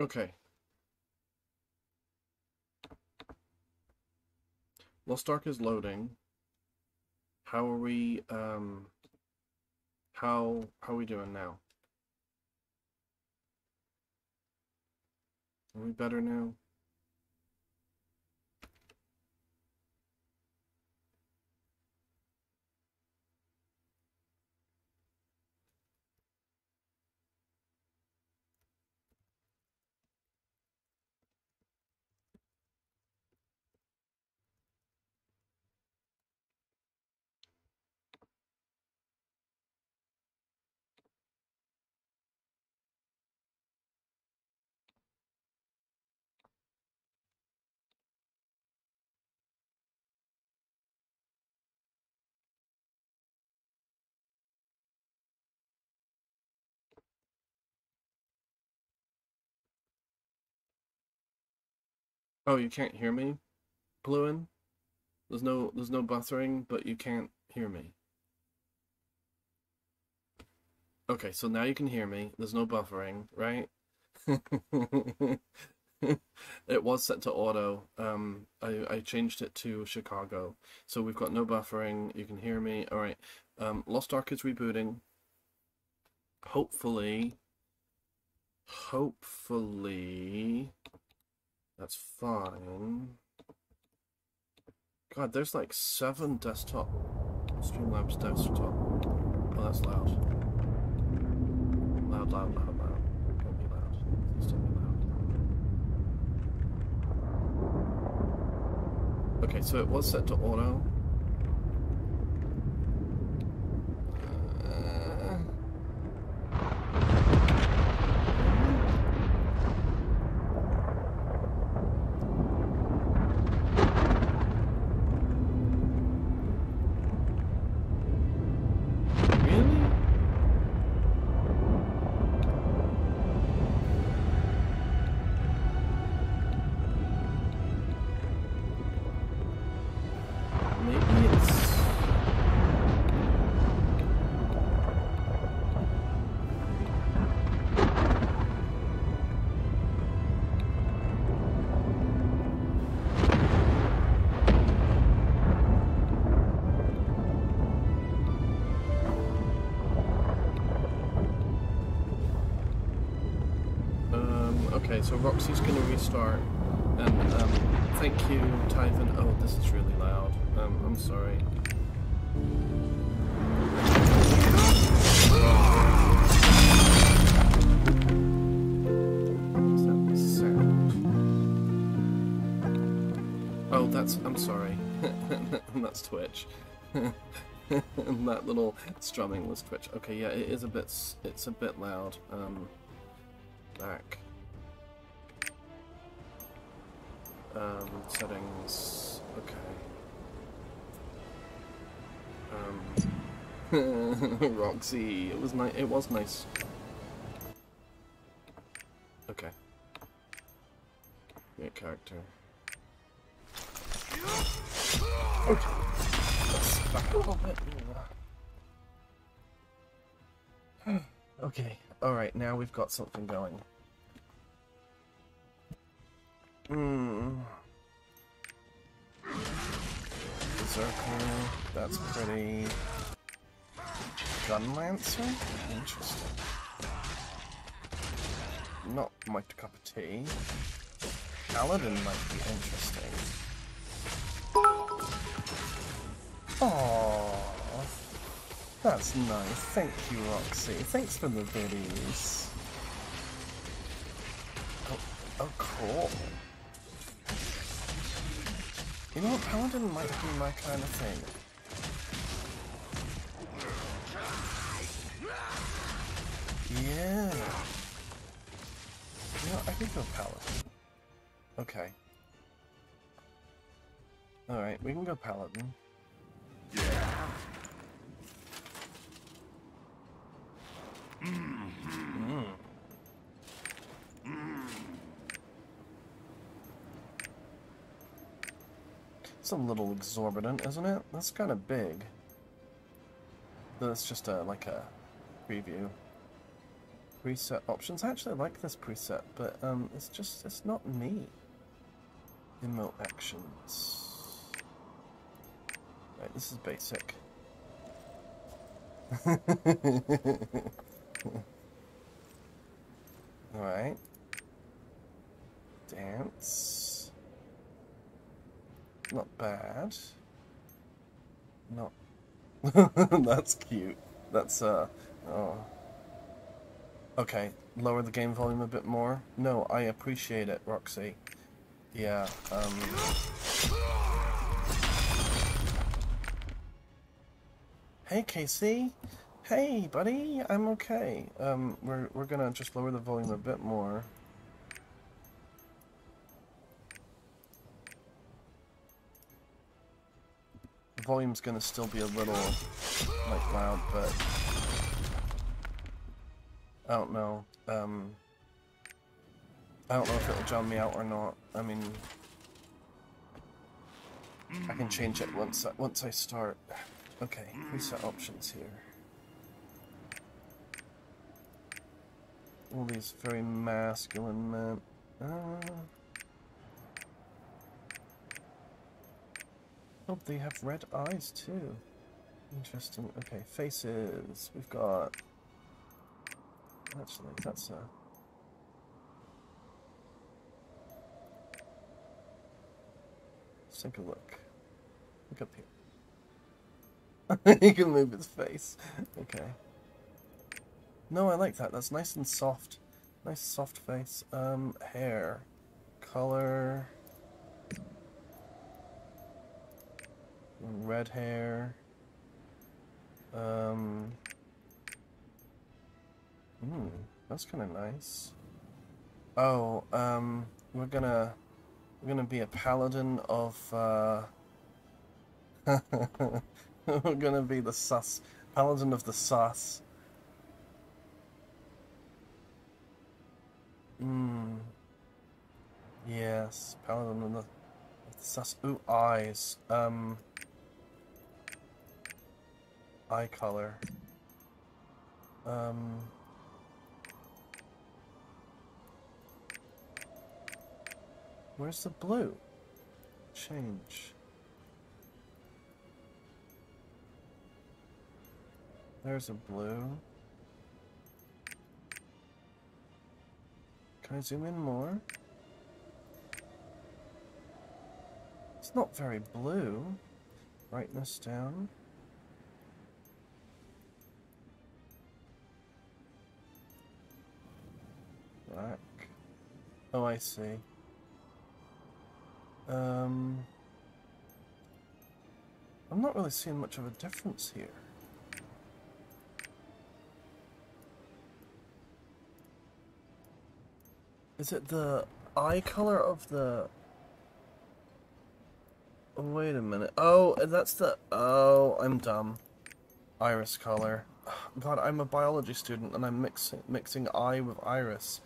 Okay. Lost Ark is loading. How are we, um, how, how are we doing now? Are we better now? Oh, you can't hear me, Bluin? There's no there's no buffering, but you can't hear me. Okay, so now you can hear me. There's no buffering, right? It was set to auto. Um, I, I changed it to Chicago. So we've got no buffering. You can hear me. All right. Um, Lost Ark is rebooting. Hopefully, hopefully, that's fine. God, there's like seven desktop Streamlabs desktop. Oh, that's loud. Loud, loud, loud, loud. Don't be loud. Please don't be loud. Okay, so it was set to auto. So Roxy's gonna restart. And um, thank you, Typhon. Oh, this is really loud. Um, I'm sorry. Oh, that's. I'm sorry. that's Twitch. and that little strumming was Twitch. Okay, yeah, it is a bit. It's a bit loud. Um, back. Um, settings. Okay. Um, Roxy. It was nice. It was nice. Okay. Create character. Okay. All right. Now we've got something going. Hmm. Berserker. That's pretty. Gunlancer? Interesting. Not my cup of tea. Paladin might be interesting. Aww. That's nice. Thank you, Roxy. Thanks for the biddies. Oh, oh, cool. You know what? Paladin might be my kind of thing. Yeah. You know, I could go Paladin. Okay. Alright, we can go Paladin. Mm. It's a little exorbitant, isn't it? That's kind of big. That's just a like a preview. Preset options. I actually like this preset, but um, it's just, it's not me. Emote actions. Right, this is basic. Alright. Dance. Not bad. Not. That's cute. That's, uh. Oh. Okay, lower the game volume a bit more. No, I appreciate it, Roxy. Yeah, um... Hey, Casey! Hey, buddy! I'm okay. Um, we're, we're gonna just lower the volume a bit more. Volume's gonna still be a little, like, loud, but... I don't know. Um, I don't know if it'll drown me out or not. I mean, I can change it once I, once I start. Okay, preset options here. All these very masculine men. Uh, oh, they have red eyes too. Interesting. Okay, faces. We've got Actually, that's a... Let's take a look. Look up here. he can move his face. Okay. No, I like that. That's nice and soft. Nice soft face. Um, hair. Color. Red hair. Um... Hmm, that's kind of nice. Oh, um, we're gonna we're gonna be a paladin of. Uh... we're gonna be the sus paladin of the sus. Hmm. Yes, paladin of the, of the sus. Ooh, eyes. Um. Eye color. Um. Where's the blue? Change. There's a blue. Can I zoom in more? It's not very blue. Brightness down. Oh, I see. Um, I'm not really seeing much of a difference here. Is it the eye color of the... Oh, wait a minute. Oh, that's the... Oh, I'm dumb. Iris color. God, I'm a biology student and I'm mixing, mixing eye with iris.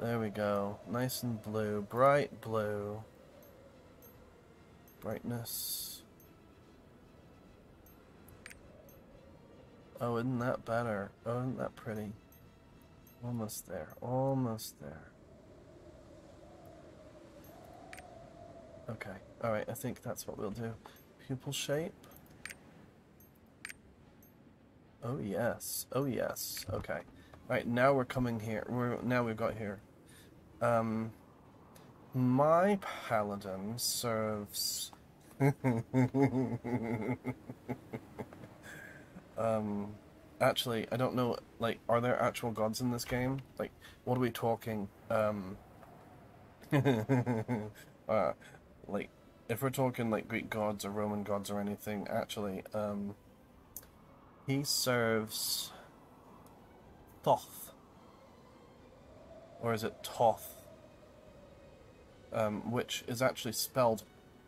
There we go. Nice and blue. Bright blue. Brightness. Oh, isn't that better? Oh, isn't that pretty? Almost there. Almost there. Okay. Alright, I think that's what we'll do. Pupil shape. Oh, yes. Oh, yes. Okay. Alright, now we're coming here. We're Now we've got here. Um... My paladin serves. um, actually, I don't know. Like, are there actual gods in this game? Like, what are we talking? Um, uh, like, if we're talking like Greek gods or Roman gods or anything, actually, um, he serves Thoth, or is it Toth? Um, which is actually spelled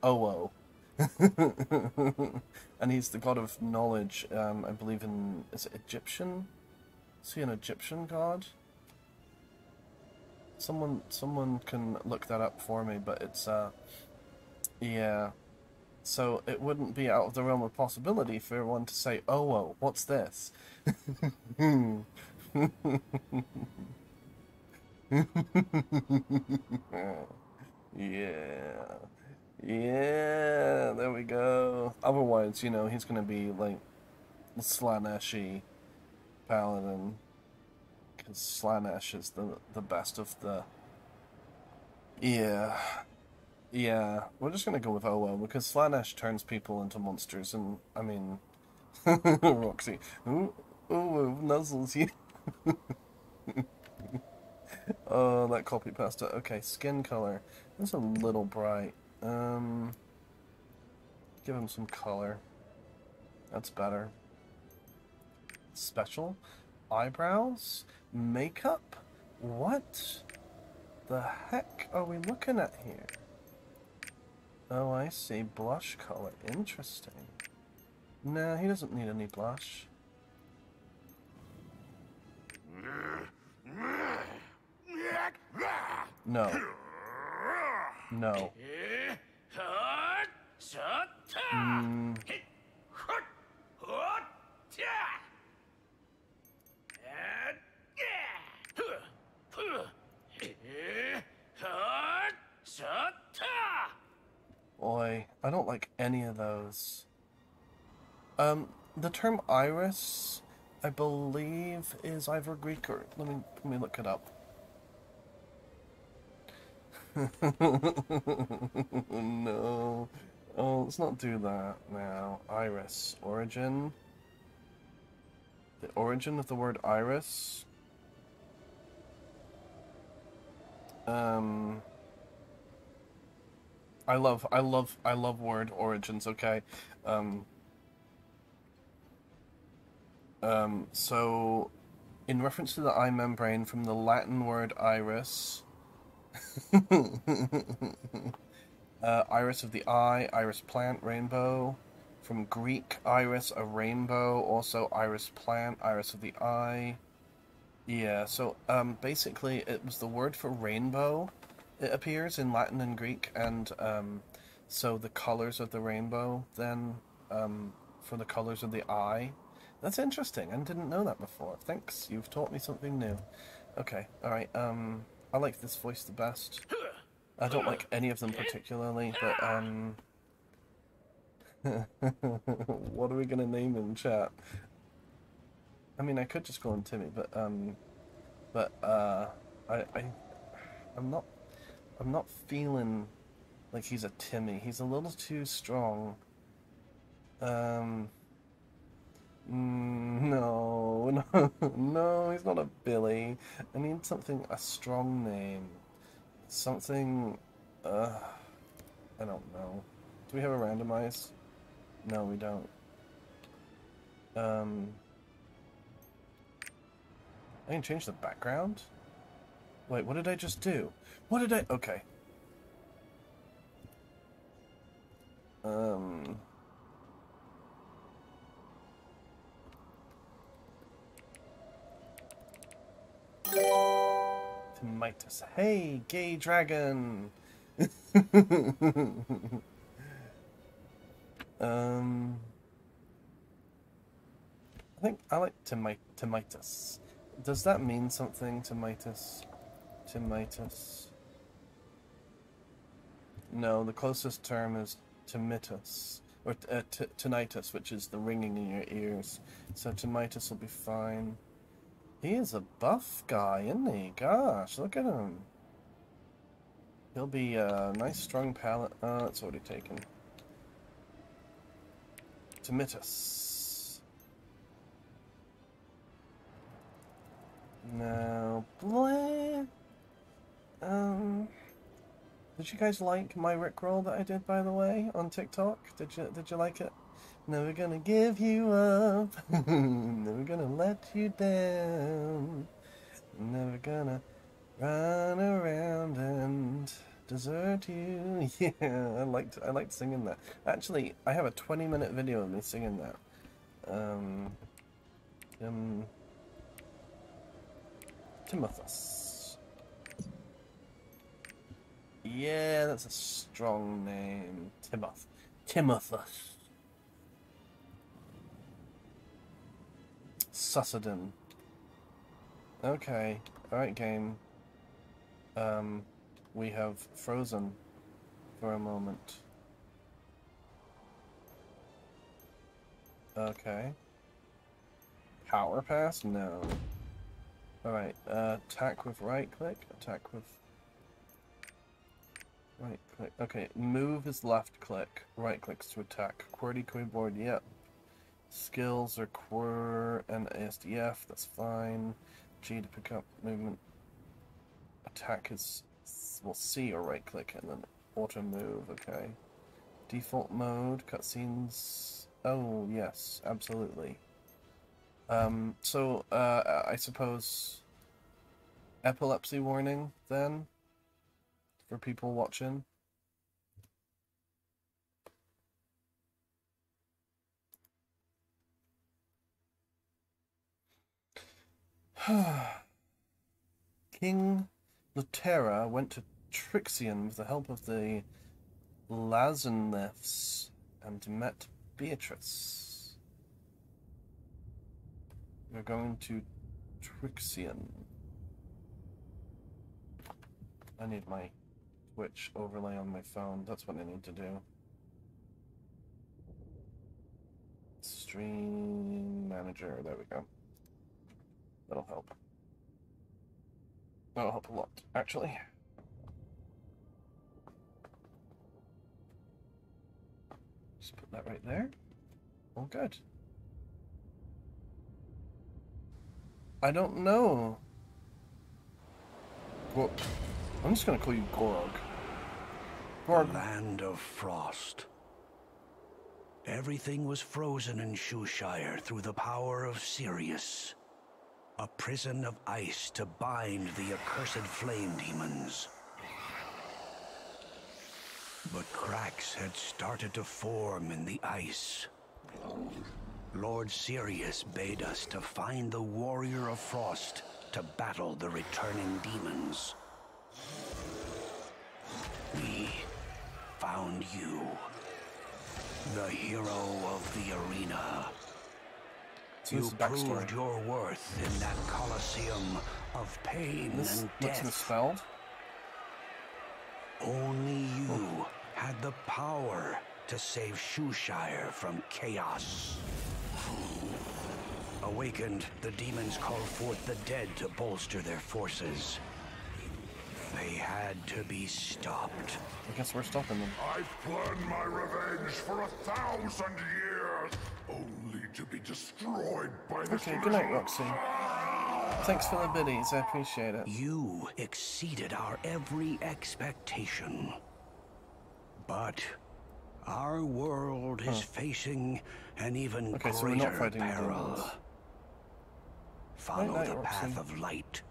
Oo. and he's the god of knowledge, um, I believe in, is it Egyptian? Is he an Egyptian god? Someone, someone can look that up for me, but it's, uh, yeah. So it wouldn't be out of the realm of possibility for one to say, oh, what's this? yeah. Yeah, there we go. Otherwise, you know, he's gonna be like Slaaneshy paladin. Because Slaanesh is the the best of the Yeah. Yeah. We're just gonna go with Owo because Slaanesh turns people into monsters and I mean Roxy. Ooh, ooh, nuzzles you. oh, that copy pasta. Okay, skin color. That's a little bright. Um, give him some color. That's better. Special? Eyebrows? Makeup? What the heck are we looking at here? Oh, I see. Blush color. Interesting. Nah, he doesn't need any blush. No. No. Mm. Boy, I don't like any of those. Um, the term iris, I believe, is either Greek or let me let me look it up. no. Oh, let's not do that now. Iris. Origin. The origin of the word iris. Um. I love, I love, I love word origins. Okay. Um. Um. So, in reference to the eye membrane from the Latin word iris. uh, iris of the eye, iris plant, rainbow. From Greek, iris, a rainbow. Also, iris plant, iris of the eye. Yeah, so um, basically, it was the word for rainbow. It appears in Latin and Greek, and um, so the colors of the rainbow then um, for the colors of the eye. That's interesting. I didn't know that before. Thanks, you've taught me something new. Okay, all right. Um, I like this voice the best. I don't like any of them particularly, but um, what are we gonna name him, chat? I mean, I could just call him Timmy, but um, but uh, I I I'm not I'm not feeling like he's a Timmy. He's a little too strong. Um. Mm, no, no, no, he's not a Billy. I need something, a strong name. Something, uh, I don't know. Do we have a randomize? No, we don't. Um, I can change the background? Wait, what did I just do? What did I, okay. Um... Midas. Hey, gay dragon! um, I think I like Timitus. Does that mean something, Timitus? Timitus. No, the closest term is Timitus. Or uh, tinnitus, which is the ringing in your ears. So Timitus will be fine. He is a buff guy, isn't he? Gosh, look at him. He'll be a nice strong palette. Oh, it's already taken. Timitus. Now, blah. Um, did you guys like my Rickroll that I did, by the way, on TikTok? Did you Did you like it? Never gonna give you up. Never gonna let you down. Never gonna run around and desert you. Yeah, I liked I liked singing that. Actually, I have a 20 minute video of me singing that. Um, um, Timothus. Yeah, that's a strong name. Timoth. Timothus. Sussedin. Okay. Alright, game. Um, we have frozen for a moment. Okay. Power pass? No. Alright, uh, attack with right click, attack with right click. Okay, move is left click, right clicks to attack. QWERTY keyboard, yep. Skills are QWER and ASDF, that's fine. G to pick up movement. Attack is, well, C or right click and then auto move, okay. Default mode, cutscenes. Oh, yes, absolutely. Um, so, uh, I suppose epilepsy warning then for people watching. King Luterra went to Trixion with the help of the Lazeniths and met Beatrice. We're going to Trixion. I need my Twitch overlay on my phone. That's what I need to do. Stream manager. There we go. That'll help. That'll help a lot, actually. Just put that right there. All good. I don't know. Well, I'm just gonna call you Gorog. Gorog. Land of frost. Everything was frozen in Shushire through the power of Sirius. A prison of ice to bind the accursed flame demons. But cracks had started to form in the ice. Lord Sirius bade us to find the Warrior of Frost to battle the returning demons. We found you, the hero of the arena. So you proved your worth in that coliseum of pain this and death. misspelled? Only you oh. had the power to save Shushire from chaos. Awakened, the demons called forth the dead to bolster their forces. They had to be stopped. I guess we're stopping them. I've planned my revenge for a thousand years, only to be destroyed by the Okay, good night, Roxy. Thanks for the biddies, I appreciate it. You exceeded our every expectation. But our world is facing an even okay, greater so peril. Follow the path of light.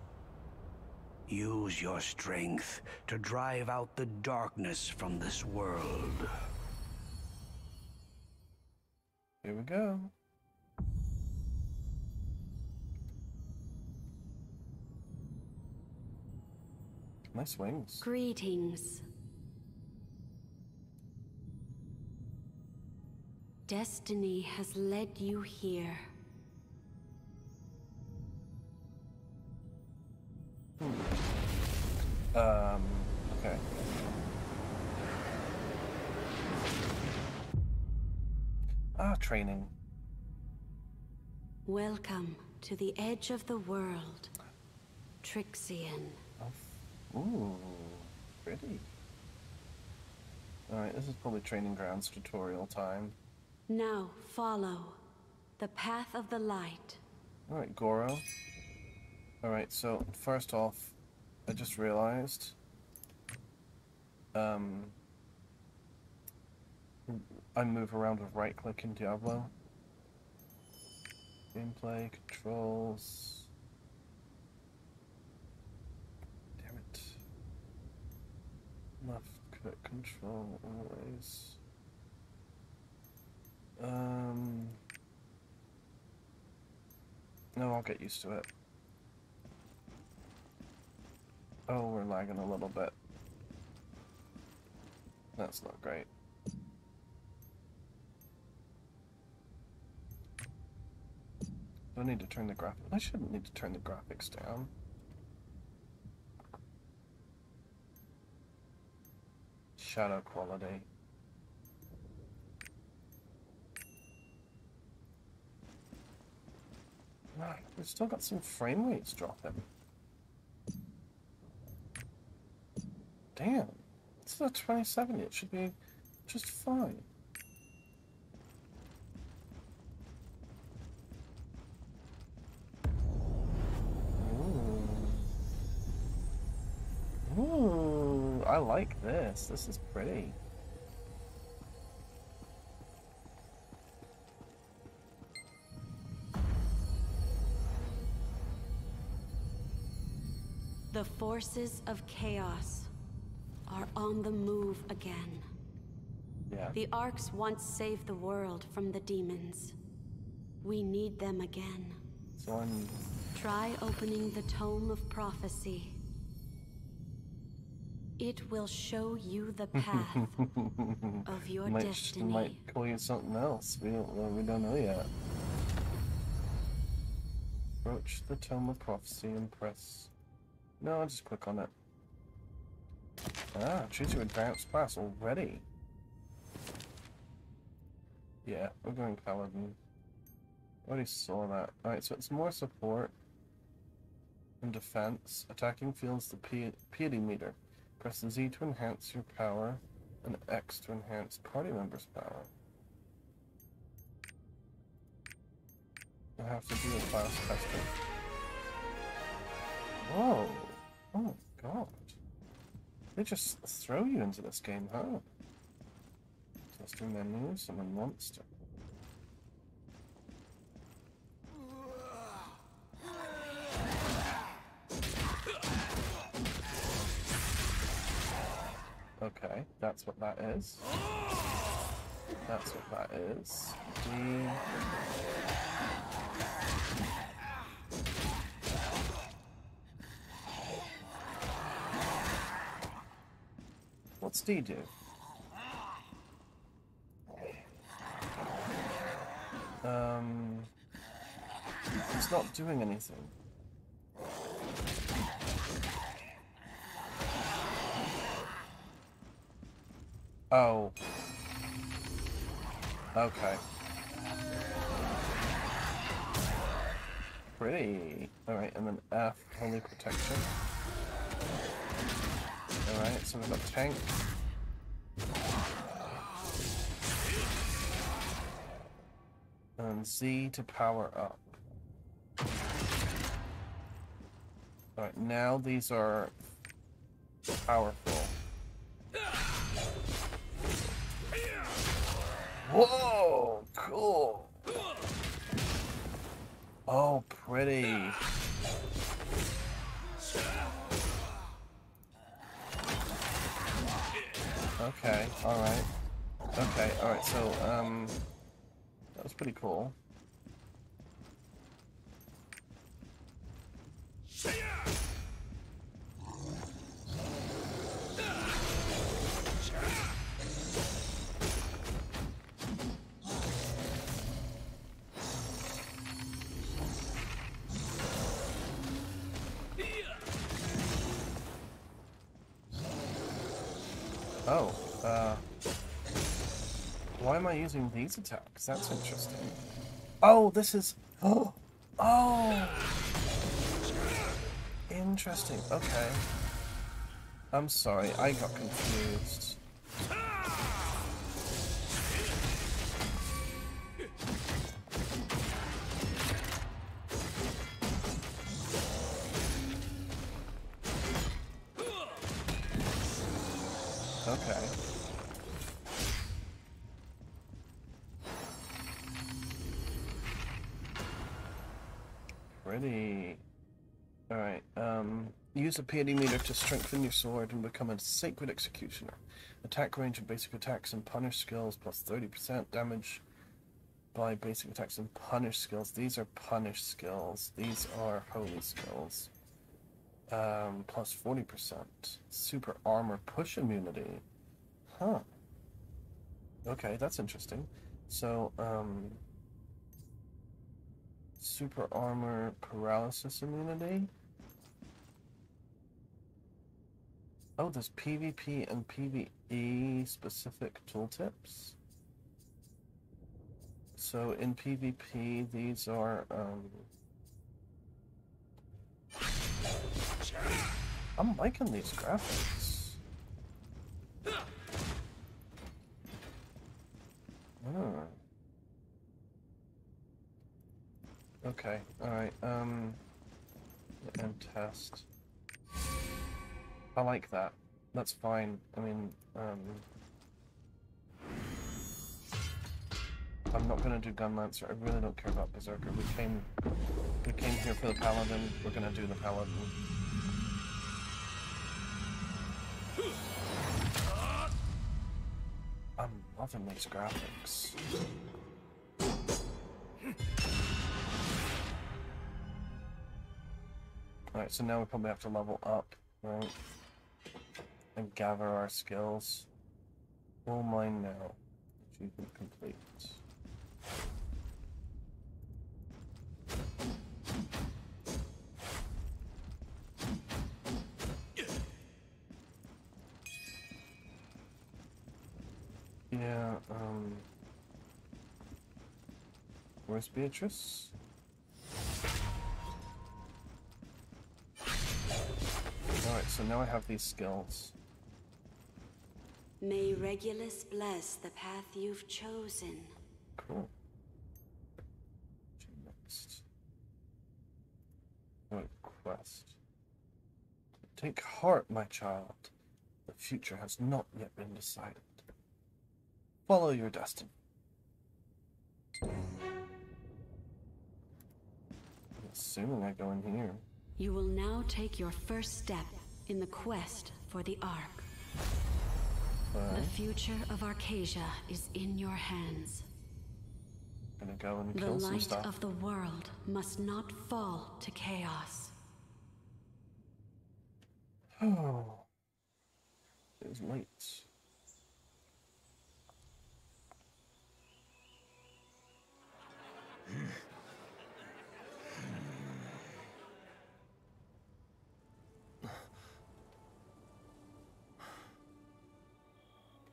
Use your strength to drive out the darkness from this world. Here we go. Nice wings. Greetings. Destiny has led you here. Hmm. Um, okay. Ah, training. Welcome to the edge of the world, Trixion. Oh, ooh, pretty. Alright, this is probably training grounds tutorial time. Now, follow the path of the light. Alright, Goro. Alright, so first off, I just realized um, I move around with right click in Diablo. Gameplay, controls. Damn it. Left click control always. Um. No, I'll get used to it. Oh, we're lagging a little bit. That's not great. I need to turn the graphic? I shouldn't need to turn the graphics down. Shadow quality. Right, we've still got some frame rates dropping. Damn. It's not 27 It should be just fine. Like this. This is pretty. The forces of chaos are on the move again. Yeah. The Arks once saved the world from the demons. We need them again. So I'm Try opening the Tome of Prophecy. It will show you the path of your might, destiny. might call you something else. We don't well, we don't know yet. Approach the Tome of Prophecy and press. No, I'll just click on it. Ah, choose your advanced class already. Yeah, we're going Paladin. Already saw that. Alright, so it's more support and defense. Attacking feels the pi piety meter. Press Z to enhance your power and X to enhance party members' power. I have to do a class testing. Whoa! Oh my god. They just throw you into this game, huh? Menu, summon monster. Okay, that's what that is. That's what that is. D. What's D do? Um, it's not doing anything. Oh. Okay. Pretty. Alright, and then F, holy protection. Alright, so we've got tank. And Z to power up. Alright, now these are powerful. Whoa, cool. Oh, pretty. Okay, alright. Okay, alright, so, um, that was pretty cool. Using these attacks? That's interesting. Oh, this is... Oh! Oh! Interesting, okay. I'm sorry, I got confused. Okay. Pretty. Alright, um, use a piety meter to strengthen your sword and become a sacred executioner. Attack range of basic attacks and punish skills plus 30% damage by basic attacks and punish skills. These are punish skills. These are holy skills. Um, plus 40%. Super armor push immunity. Huh. Okay, that's interesting. So, um... Super armor paralysis immunity. Oh, there's PvP and PvE specific tooltips. So in PvP, these are um, I'm liking these graphics. Oh. Okay, alright, um, and test. I like that. That's fine. I mean, um, I'm not gonna do Gun Lancer. I really don't care about Berserker. We came, we came here for the Paladin. We're gonna do the Paladin. I'm loving these graphics. Alright, so now we probably have to level up, right? And gather our skills. Full mine now. Achievement complete. Yeah, um... Where's Beatrice? So now I have these skills. May Regulus bless the path you've chosen. Cool. Next. Quest? Take heart, my child. The future has not yet been decided. Follow your destiny. Assuming I go in here. You will now take your first step in the quest for the Ark. The future of Arkesia is in your hands. Gonna go and The kill some light stuff. of the world must not fall to chaos. Oh. It was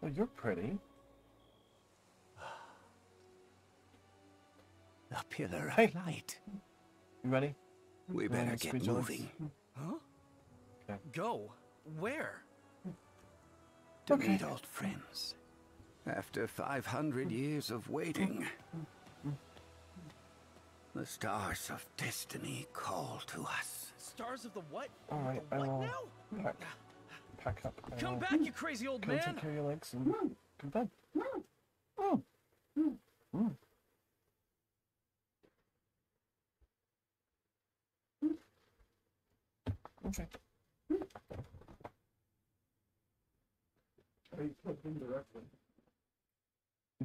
late. Oh, you're pretty. The pillar Hey. of light. You ready? We You better get squeeze your legs? moving. Go? Where? To Okay. meet old friends. After 500 years of waiting, the stars of destiny call to us. Stars of the what? All right, the I what will now? pack, pack up. I Come back, you crazy old Go take man! care of your legs and go to bed. Oh. Mm. Okay. Are you plugged in directly?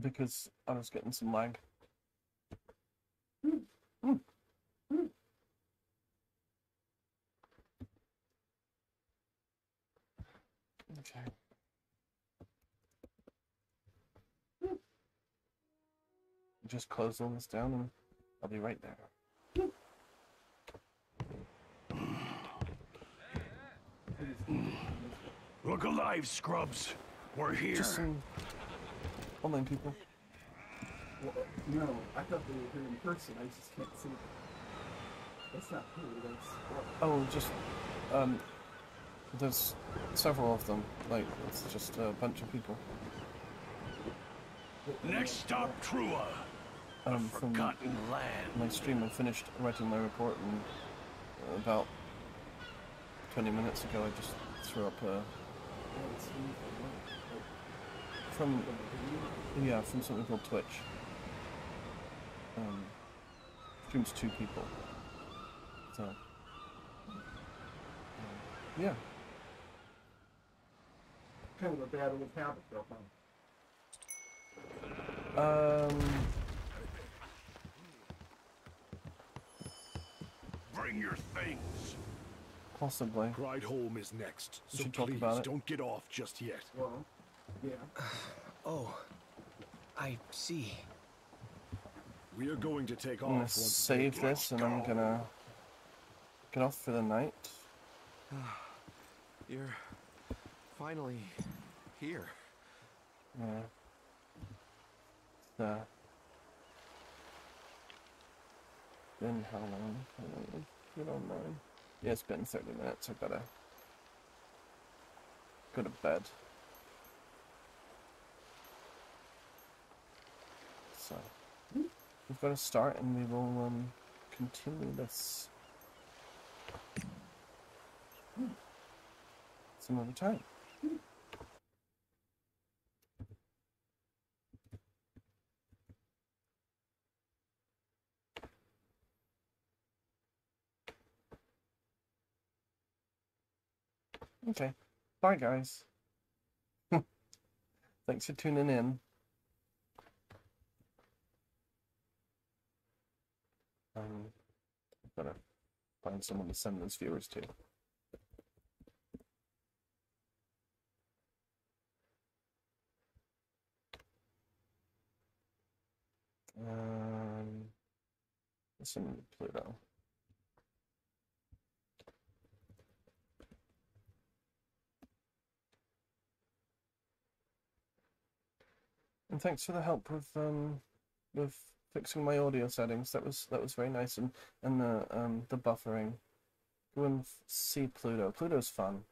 Because I was getting some lag. Okay. Just close all this down and I'll be right there. Look alive, scrubs. We're here. Just some online people. No, I thought they were here in person. I just can't see them. That's not who that's Oh, just um, there's several of them. Like it's just a bunch of people. Next stop, Trua. Um, from Forgotten land. my stream, I finished writing my report, and about 20 minutes ago, I just threw up a from yeah from something called Twitch. Um, streams two people. So um, yeah. Kind of a bad old habit, though, huh? Um, Bring your things. possibly. Prideholme is next, We so please about it. don't get off just yet. Well, yeah. Oh, I see. We are going to take I'm off gonna save this and I'm gonna get off for the night. You're finally here. Yeah. The been how long? Don't know. Yeah, it's been 30 minutes. I gotta go to bed. So we've got to start, and we will um, continue this some other time. Okay. Bye, guys. Thanks for tuning in. Um, I've gotta find someone to send those viewers to. Um, listen to Pluto. And thanks for the help with um with fixing my audio settings. That was that was very nice and and the um the buffering. Go and see Pluto. Pluto's fun.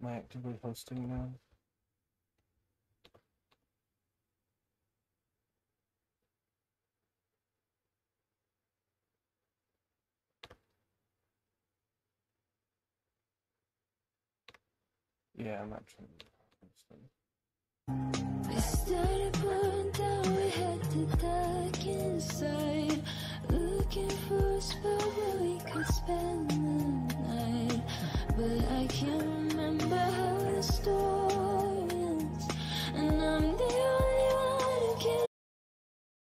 Am I actively hosting now? Yeah, I'm actually hosting. We started we had to duck inside. Looking for a spot where we could spend the night. But I can't remember how the story